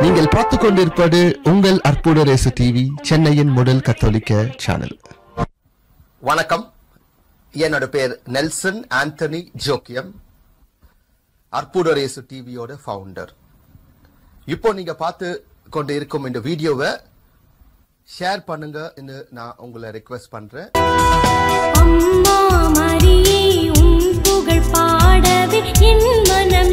நீங்கள் பார்த்துக் கொண்டிருப்பது உங்கள் அற்புத ரேசு டிவி சென்னையின் முதல் கத்தோலிக்க சேனல் வணக்கம். என்னோட பேர் நெல்சன் ஆண்டனி ஜோக்கியம் அற்புதரேசு டிவியோட ஃபவுண்டர் இப்போ நீங்க பார்த்து கொண்டு இருக்கும் இந்த வீடியோவை ஷேர் பண்ணுங்கன்னு நான் உங்களை ரெக்வெஸ்ட் பண்றேன். அம்மா மரியே உன் புகழ் பாடவே என் மனம்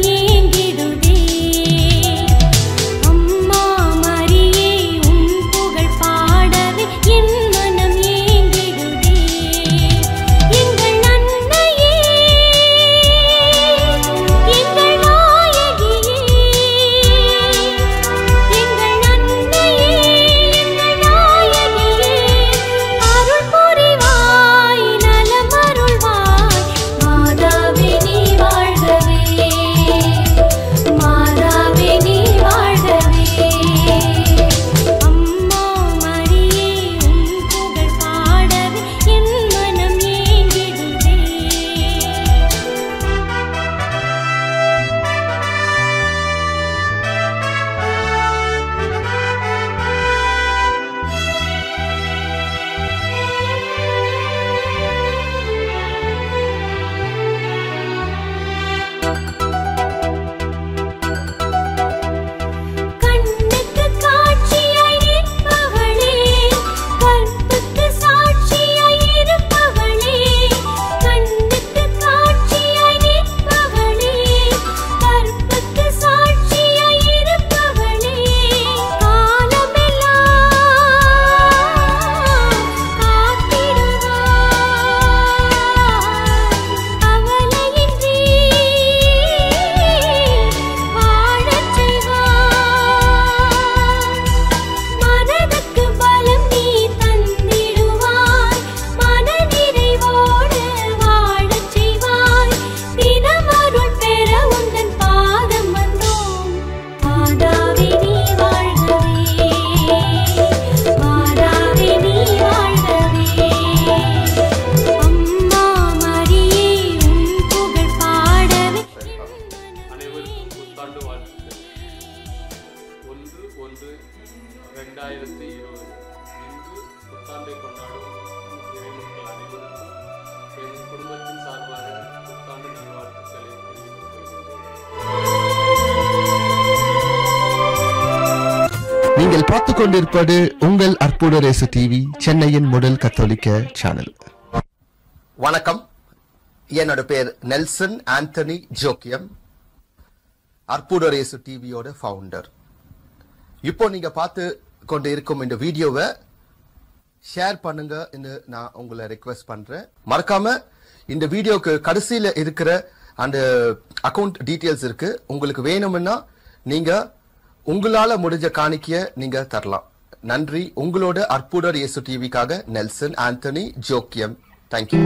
ரெண்டாயிரத்தி இருபது இன்று புத்தாண்டை கொண்டாடும் இறைமக்கள் அனைவருக்கும் என் குடும்பத்தின் சார்பாக புத்தாண்டு நல்வாழ்த்துக்களை தெரிவித்துக் கொள்கின்றேன் நீங்கள் பார்த்துக் கொண்டிருப்பது உங்கள் அற்புத ரேசு டிவி சென்னையின் முதல் கத்தோலிக்க சேனல் வணக்கம். என்னோட பேர் நெல்சன் ஆண்டனி ஜோக்கியம் அற்புதரேசு டிவியோட ஃபவுண்டர் இப்போ நீங்க பார்த்து கொண்டு இருக்கும் இந்த வீடியோவை ஷேர் பண்ணுங்க நான் உங்களை ரெக்வெஸ்ட் பண்றேன். மறக்காம இந்த வீடியோக்கு கடைசியில இருக்கிற அந்த அக்கௌண்ட் டீட்டெயில்ஸ் இருக்கு. உங்களுக்கு வேணும்னா நீங்க உங்களால முடிஞ்ச காணிக்கைய நீங்க தரலாம். நன்றி. உங்களோட அற்புதர் இயேசு டிவிக்காக நெல்சன் ஆண்டனி ஜோக்கியம். Thank you